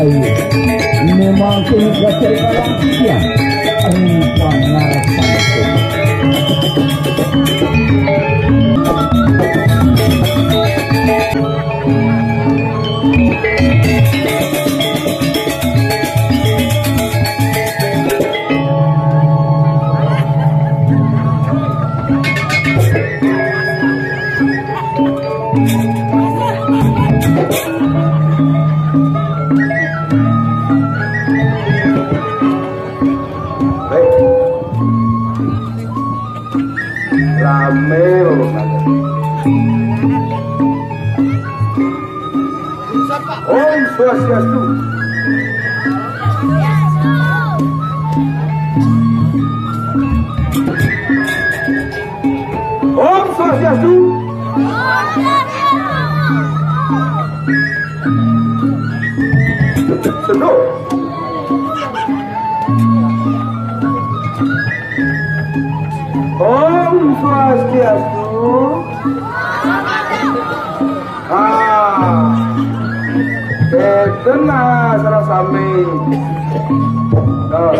kali memang kita cerita lagi ya ini Swastiastu. Om Swastiastu. Seduh. Om Swastiastu. tenang rasami oh.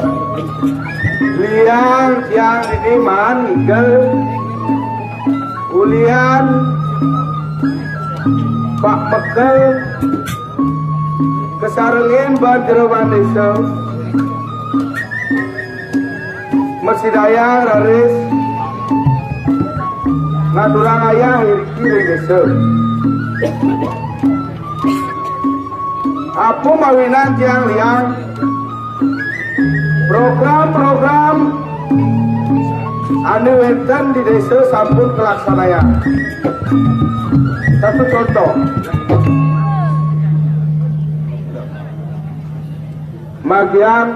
liang tiang ini manggel ulian. Pak mekel. Kesarengin banjerawan desa mesidaya raris. Ngaturang ayah iri kiri Apa mawinan tiang liang. Program-program anu wenten di desa sampun kelaksanaya satu contoh. Magian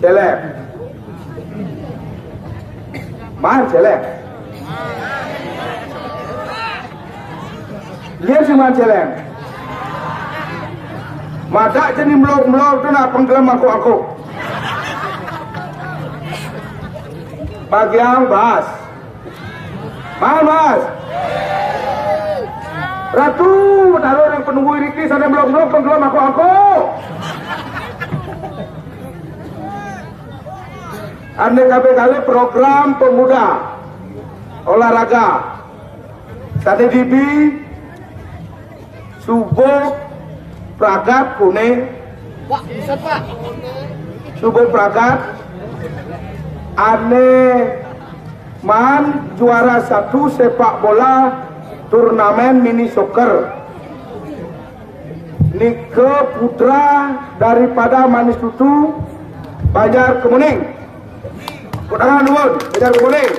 Celek Man Celek Lihat cuma Celek Madak jenis melok-melok tu nak penggelam aku-aku Bagian Bas. Mahal Bas. Ratu Taruh yang penunggu ini Sana melok-melok penggelam aku-aku Anda kali program pemuda olahraga. Sate Dibi Subuh Pragat kuning Pak, bisa Pak. Subuh Pragat. Ane Man juara satu sepak bola turnamen mini soccer. Nike Putra daripada Manis Tutu Banjar Kemuning. Kudangan nuwun Banjar Kemuning.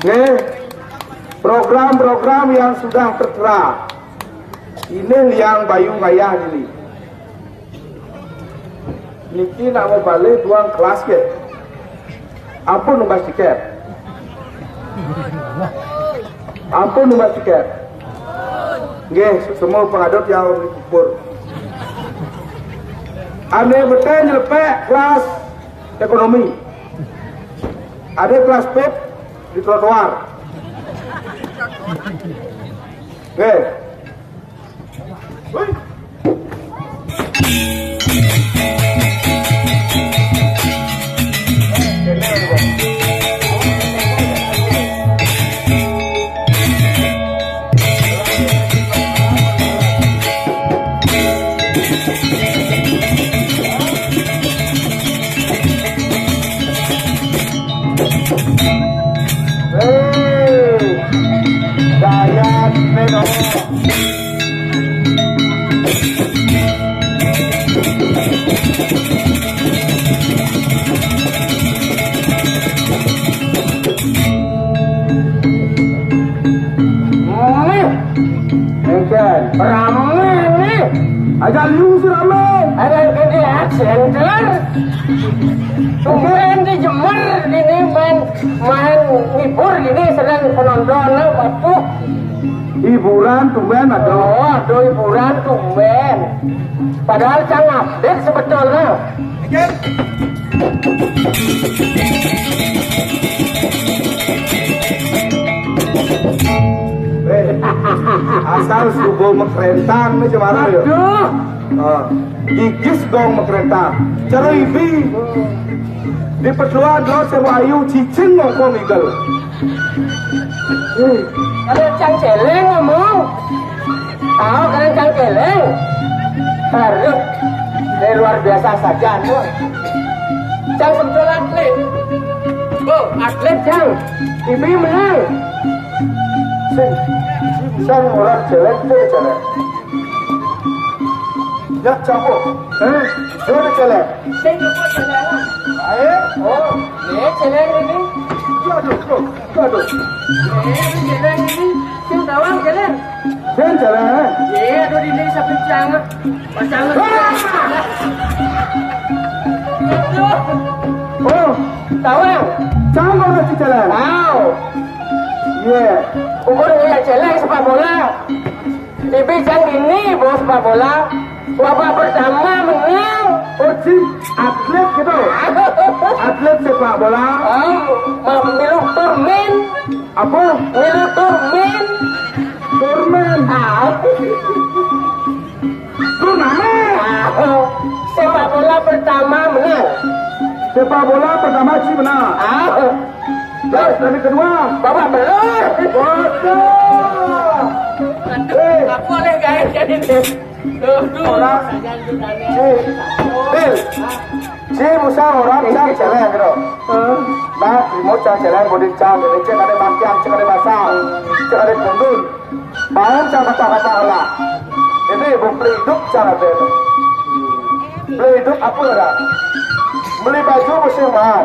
Oke. Program-program yang sudah tertera ini yang Bayu Ngayah ini Niki nak mau balik tuang kelas ke. Ampun numbas tiket Ampun numbas tiket Nggih, semua pengadut yang dikubur Ane betul nyelepek kelas ekonomi. Ada kelas PEP di trotoar. Nggih Hey, Diane Menor. I got news in my mouth. I got an accident. Tunggu nanti jemur ini main main hibur ini sedang penonton eh, waktu hiburan tumben ada oh ada hiburan tumben padahal cang abdek sebetulnya Again. Asal subuh mekrentang nih cemara ya. Aduh. Ah, Gigis gong mekrentang. Cara ibi. Di perluan lo sewa ayu cicing ngomong igel. Eh, Ada cang celeng ngomong. Tahu kan cang celeng? Baru. Ini luar biasa saja, tuh. Cang betul atlet. Oh, atlet cang. Ibi menang. sing Sen olan jelek bir jelek. Ya çabuk. eh, Dur jelek. Jelek? Hayır. O. Ne jelek ini, Kaduk, kaduk, kaduk. Ne jelek ini, siapa tawang jelek. Sen jelek ha? Ya, aduh ini sampai cangat. Pasangan. Oh. Tawang. Cangat orang jelek. Wow. Iya. Umur ya celeng sepak bola. Ibi jang ini bos sepak bola. Babak pertama menang. Si atlet gitu. Atlet sepak bola. Oh, milu turmen, Apa? milu turmen. Turmen. Ah, Turnamen. ah, sepak bola pertama menang. Sepak bola pertama si menang. Ah, Terus kedua. Eh. Boleh guys jadi deh. Tuh. Orang. Si. Bil. Si musa orang cang gitu. Nah, mau cang jelek mau dicang. Ini cek ada cek ada basah, cek ada kundun. Bahan kata-kata. Ini beli hidup cara beda. Beli hidup apa ada? Beli baju musim mahal.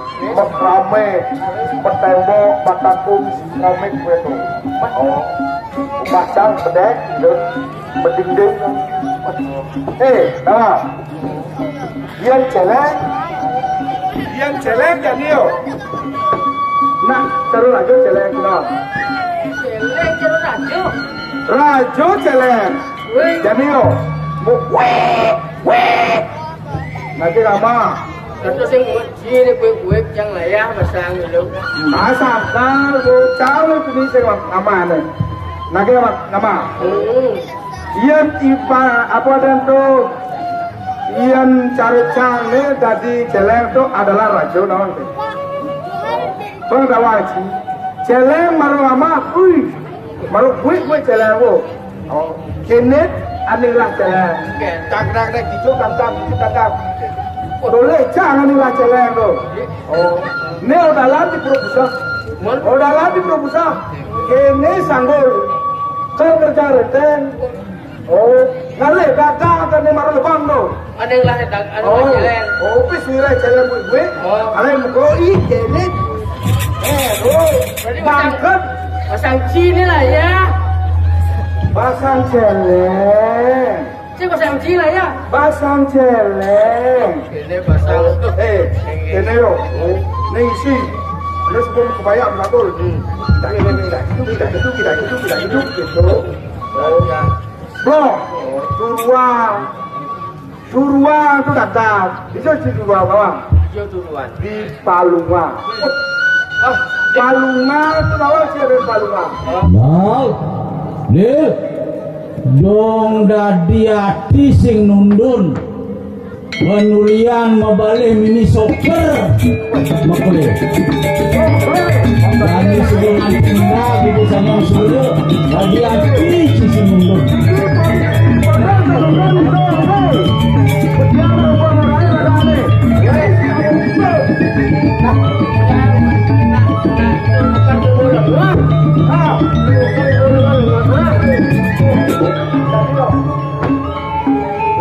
mesrame petembok batakum komik gue tuh oh pasang bedek gitu bedinding. Eh nah dia jelek. Dia jelek ya Nio? Nah seru aja jelek nah jelek. Seru aja Raju jelek Jamil Wih Wih. Nanti ramah Tentu sing masang nama. Ipa apa cari cane dari celeng itu adalah rajo nawan tuh. Bang dawaji. Celeng maru lama kuwi. Maru kuwi kuwi celeng wo. Oh, kenet anilah celeng. Tak tak tak. Boleh cara nih baca lendo. Oh, ne udah lari proposal. Udah lari proposal. Kini sanggul. Kau kerja reten. Oh, ngale kata akan nih marah lepang no. Ada yang lahir tak? Ada yang lahir. Oh, bis wilayah jalan oh, bui bui. Oh, ada i kini. Eh, oh, bangkit. Pasang Cina lah ya. Pasang Cina. Si celeng. Ini basang. Eh, ini yo. Ini sih, Ini kebaya beratur. Kita ini kita itu kita itu kita itu kita itu gitu. Bro, turwa, turwa itu kata. Bisa si bawang. Di Palunga. Palunga itu nama siapa Palunga? Mal, Nih. Jong dia tising nundun. Penulian mabalik mini soccer, makule kami sebelum pindah kita gitu, sama sebelum bagian tising nundun.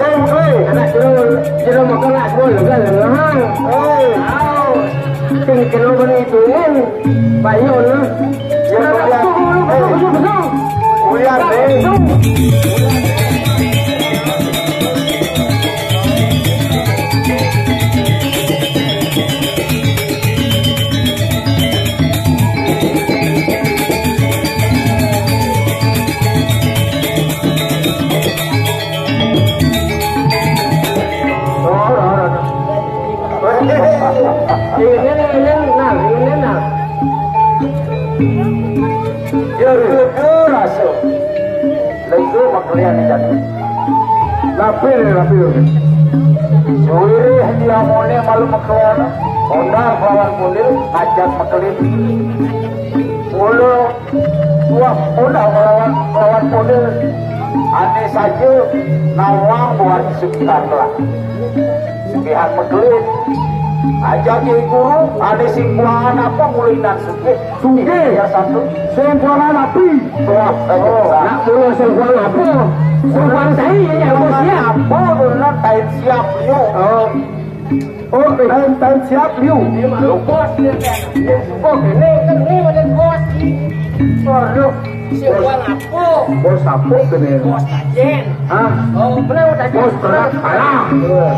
gue. Anak jeruk, jeruk makan nak boleh kan lengan. Eh, Tahu. Sing kena berhitungin. Bayu lah. Ya, Anak ya. tu, betul, betul, betul. Ulian deh. Ini, rapide, rapide. Suwi diamone malu mekelon, ondar kelawan mulil, ajak mekelin. Ulo, tua ondar kelawan kelawan mulil, aneh saja nawang buat sekitar lah. Sekihan mekelin, ajak ke guru, sing singkuan apa mulinan suki. Suki, ya satu. Singkuan api. Tua. Eh, oh, kula sing kuwi apa? Sing pantai ya aku siap. Bola tai siap yo. Oh. Oh, ben siap yo. Lu bos ya. Oh, ini kan ini badan bos. Waduh. Bos apa? Bos apa kene? Bos ajen. Hah? Oh, benar bos ajen. Bos berat kalah. Oh.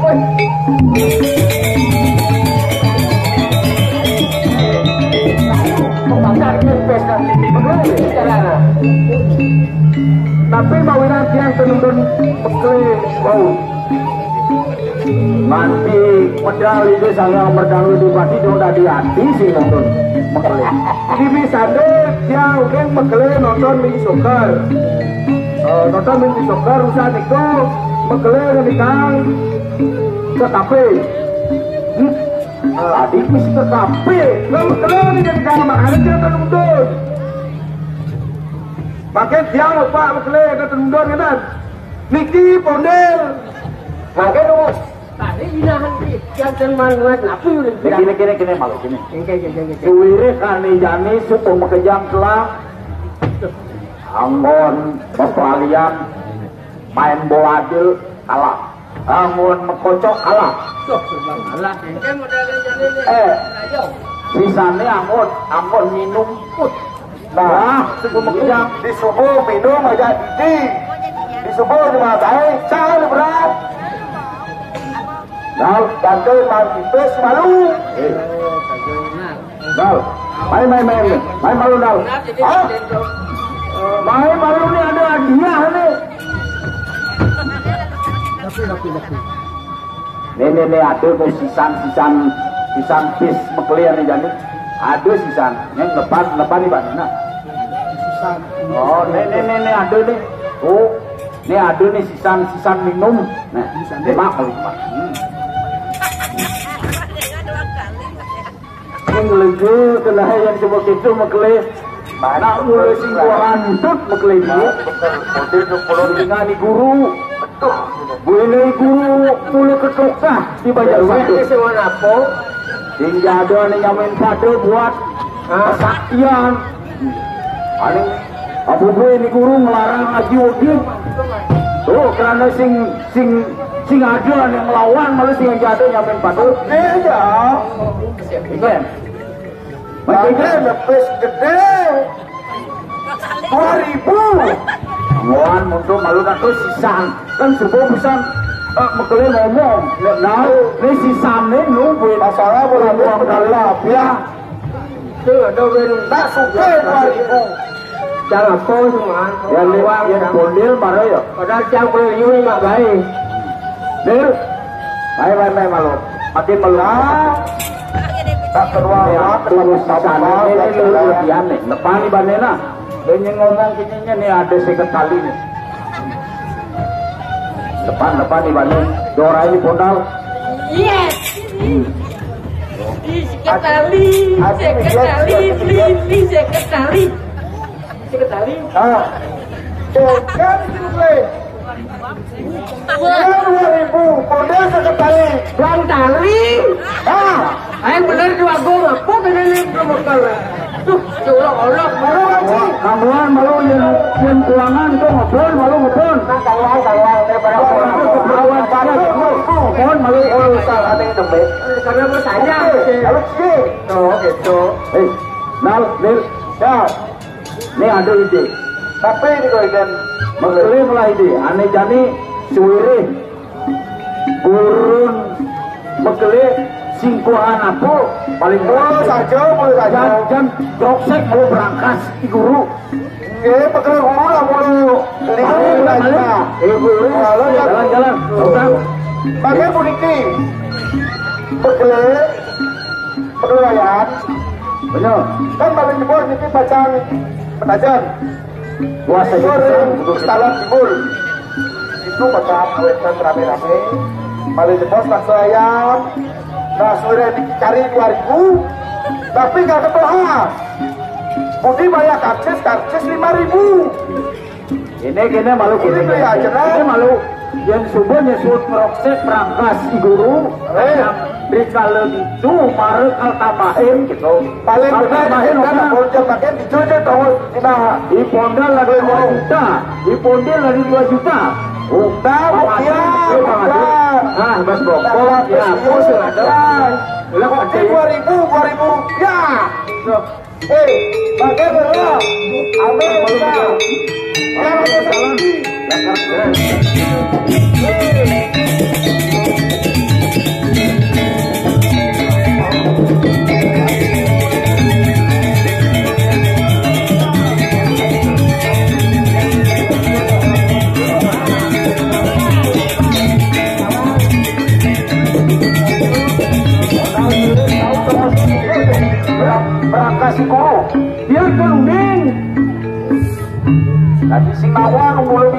Oh, pasar ini pesta sih. Tapi mau nanti yang tenun pekli bau. Nanti medal itu saya berdalu di pasti dong tadi hati sih nonton pekli. Di bisa deh dia mungkin pekli nonton mini soccer. Eh, nonton mini soccer usah niko pekli dari kang tetapi. Hmm, eh, Adik mesti tetapi, kalau kalian tidak dikarenakan, kita akan mundur. Makin dia pak mekele ke tenun kan. Niki pondel. Makan dulu. Tadi inahan di jantan mangat napi udah. Gini gini gini malu gini. Engke engke engke. Suwire kani jani suku mekejam telah Anggon pepalian main bola adil kalah. Anggon mekocok kalah. Engke modalnya ni. Eh. Ayo. Sisane anggon anggon minum put. Nah, suku mekejam di subuh minum aja di di subuh cuma saya cahaya berat. Nah, tante mati pes malu. Eh, Dal, main main main main malu dal. Ah, main malu ni ada hadiah ni. Ni ni ni ada sisan sisan sisan pis meklian ni jadi. Ada sisan. Yang lepas lepas ni mana? Oh, ni ni ni ni ada ni. Oh, ni ada ni sisan sisan minum. Nah, ni mak kali. Hmm. Yang lega kena yang cuba kita mekle. Nak mulai singkuhan tut mekle ni. Betul, betul. Dengan ni guru. Betul. Boleh guru mulai ketokah di banyak Ini satu. semua apa? Hingga ada ni nyamin pada buat kesaktian. Ada Abu Boy ni guru melarang ngaji wajib. Oh, kerana sing sing sing ada yang melawan malah sing yang ada nyamin pada. Iya. Ingat. Macam lepes gede. Dua ribu. Wan untuk malu nak tu sisan. Kan sebuah pisan. Eh, ngomong. Nah, ni sisan ni nungguin. Masalah boleh buang dalam ya. Tu ada Tak suka dua ribu. Jangan apa semua. Yang ni yang bondil baru ya. Padahal jam boleh yuri mak baik. Dil. Baik baik baik malu. Ade melah. Tak kedua Ya, terus sana ini lu lebihan nih. Depan nih banena. Ini ngomong kini nih ada seket kali nih. Depan depan nih bane. Dora ini pondal. Yes. Sekali, sekali, sekali, sekali. Sekali. Ah. Kan. Dua ribu, kode sekali. Bang tali. Ah, Ayo bener juga gue belum kalah. Tuh, colok olok. baru lagi. Kamuan malu yang yang pulangan tuh ngobrol malu ngobrol. Kawal, daripada Kawan pada mohon malu kalau ada yang dompet. Karena gue tanya. Kalau sih. Oh, gitu. Eh, nal, nil, ya. Ini ada ide. Tapi ini kau ikan. Malah ide. Aneh jani suwiri. Urun. Maksudnya singkuhan apa paling Boleh saja, boleh saja. Jam droksek mau berangkas di guru. Eh, pakai guru lah mulu. Lihat aja. Eh, guru. Jalan jalan. Udah. Pakai puniki. Pekele. Penulayan. Benar. Kan paling jebol niki bacang petajan. Puasa Goreng salam jebol. Itu awet dan rame-rame. Paling jebol bakso ayam. Nah, sore dicari 2000. Tapi nggak ketolak. Budi bayar karcis, karcis 5000. Ini kene malu kene. Ini ya, jelas. Ini malu yang subuh nyesut meroksek perangkas guru. Eh. Di kalau itu mare kal tambahin gitu. Paling Kal benar tambahin kan bonjol pakai dicuci tahun lima. Di pondal lagi 2 juta. Di pondal lagi 2 juta. Udah, Adil. udah. Ah, Mas Bro. Bos ada. Lah dua dua ribu rupiah. Eh, pakai berapa? Ambil kita. Pakai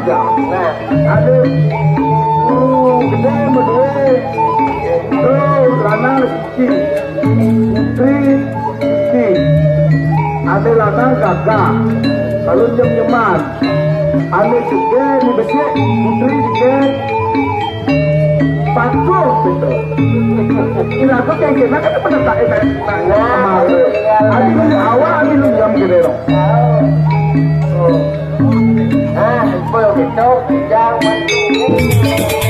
Nah, Ada uh, gede berdua. Tuh, lanang siki. Putri siki. Ada lanang kakak. Lalu nyem-nyeman. Ada juga di besok. Putri juga. Patuh betul. Ini aku kayak gimana kan pernah tak enak kemarin. Ada dulu awal ada dulu jam gede dong. Ah, fue lo que todo ya lo mandó.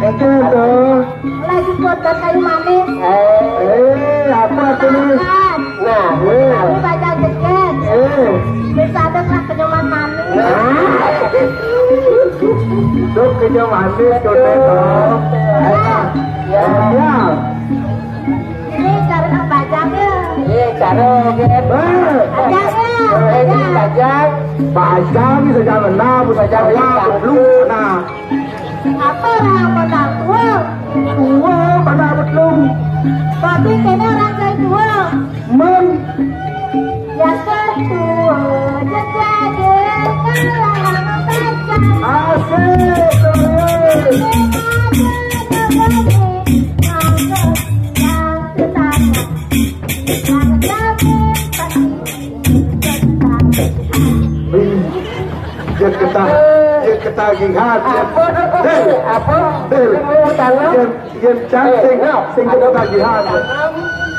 Eh, itu. Lagi foto kayu mane. Eh, apa tuh? Nah, ini baca deket. Eh. Bisa eh. ada tak kenyaman mane? Tuh kenyaman mane, kota Ya, ya. Ini cara baca ya. Ini cara ke? Baca ke? Eh, baca. Baca, bisa jalan, bisa jalan, bisa jalan, bisa jalan, bisa Tapi kena orang saya dua. Mem. chừng hai Đây Đây Dân Dân trắng sinh. Sinh cái đó là gì hai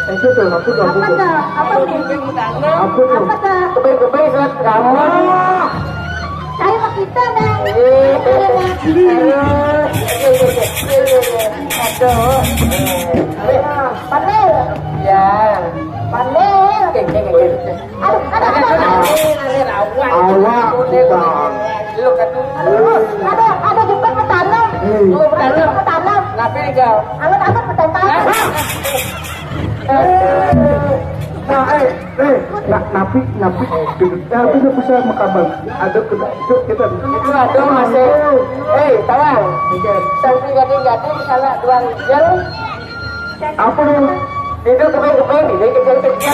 Anh cứ tưởng học cứ rồi cũng được Học cứ rồi Tapi kebesan kamu Saya mau kita nang Aduh Pandai Ya Pandai Aduh Aduh Aduh Awak bukan Lu kan. Aduh, aduh, aduh, jemput petanam. Eh, bertanam. Jemput petanam. Ngapain kau? Anget-anget petanam. Nah, eh, eh, napi, napi, napi nak bisa makabang. Ada kita, kita. Itu aduh masih. Eh, tawang. Sampai gading-gading salah dua rijal. Apa tu? Itu kebay-kebay ini kecil-kecil.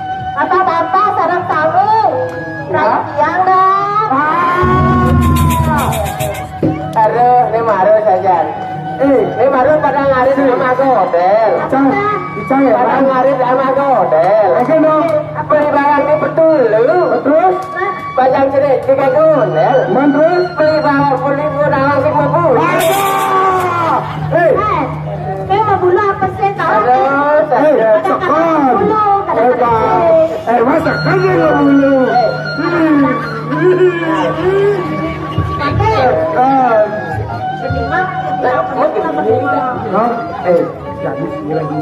bapak sarang tahu? Raya tiang dah. Aduh, ini maru saja. Eh, Ini maru pada ngarit sama aku hotel. cang, cang ya. Pada ngarit sama aku hotel. Okey no. Beli barang ini betul lu. Terus, Bajang cerit tiga hotel. terus. Beli eh, jadi lagi.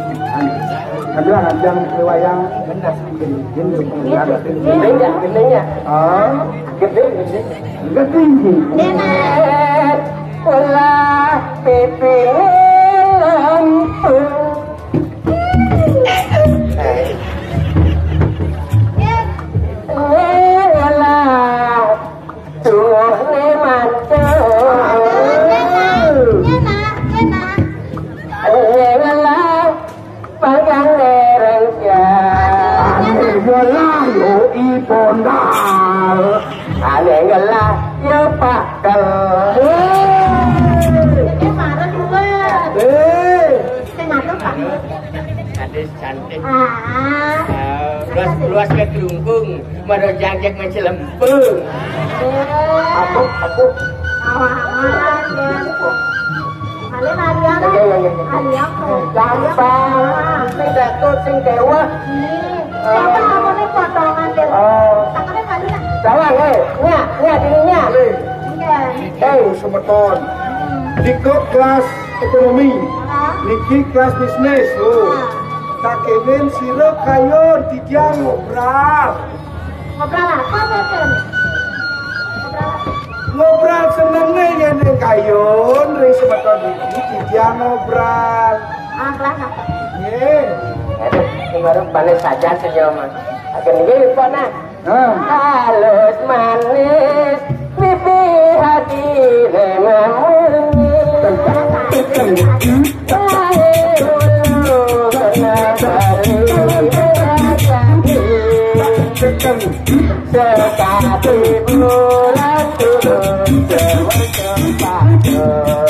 Kami akan jangan wayang. Benar. Ini pengaruh. Gede ya, gedenya. Ah, Gede, gede. enggak tinggi. Net, Ayolah yo ipondal. Alengelah yo pakel. Eh, Gadis cantik. Ah, Luas luas ke kelungkung, merojak jak mencelempung. aku, aku. awahan ya. Ale Mariana, Iya, iya, iya. Aliang tuh. Gampang, sing dakut sing semeton niku kelas ekonomi niki kelas bisnis lho tak kenen siro kayo di ngobrol ngobrol apa ngobrol seneng nih yang neng kayo nih semeton iki di ngobrol ngobrol apa Kemarin balik saja senyum. Akhirnya gini pun nak. Halus hmm. manis. Pipi hati memenuhi. Hmm. Sekarang bulan turun, sewajar pada berulang.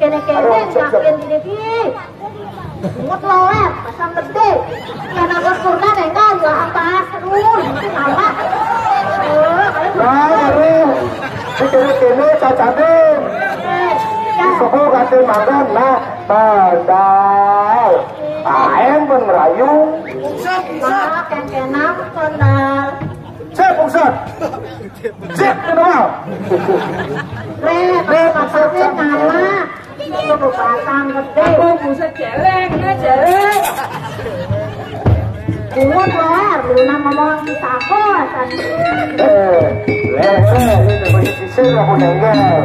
ini dua ratus. Ini kene kene ngapain di sini? Ngut lower, pasang gede. Karena berkurna enggak ya apa terus? Oh, Nah, ini kene cacate. Soho kate makan nah bandai. Aeng pun merayu. Nah, kenkenam kenal. Cek pusat. Cek kenapa? Re, maksudnya nama. aku batang gede aku buset jelek ya jelek kumur luar luna ngomong kita aku lele lele masih bisa aku nengel